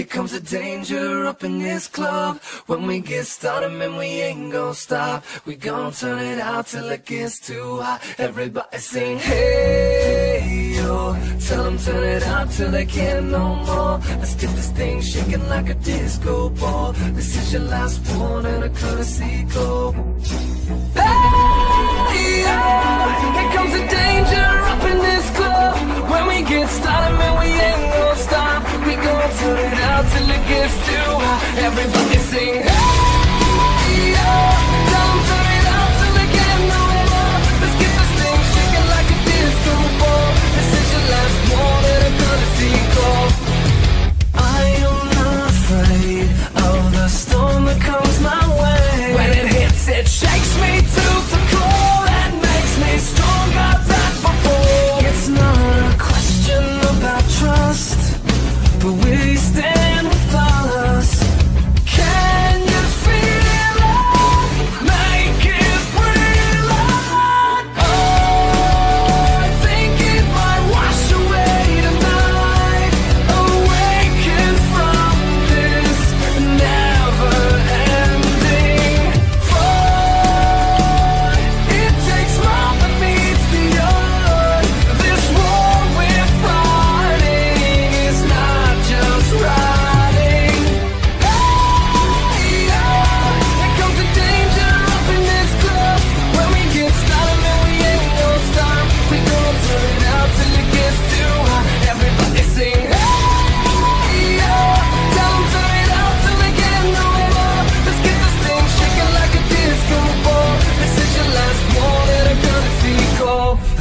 Here comes the danger up in this club. When we get started, man, we ain't gonna stop. We gon' turn it out till it gets too hot. Everybody sing, hey, yo. Tell them turn it out till they can't no more. Let's get this thing shaking like a disco ball. This is your last one and a courtesy call. Hey, yo. Everybody sing.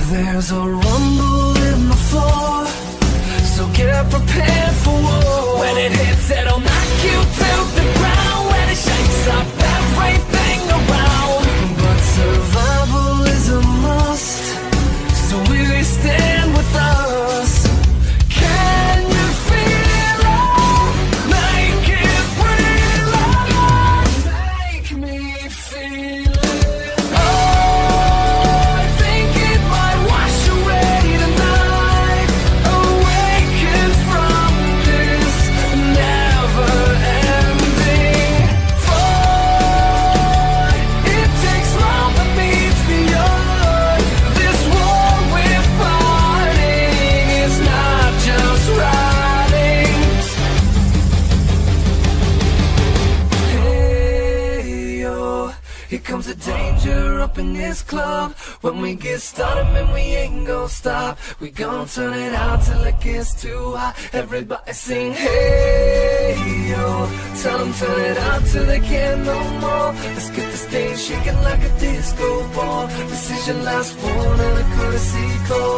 There's a in this club. When we get started, man, we ain't gonna stop. We gon' turn it out till it gets too hot. Everybody sing, hey, yo. Tell them turn it out till they can't no more. Let's get this thing shaking like a disco ball. This is your last one and a courtesy call.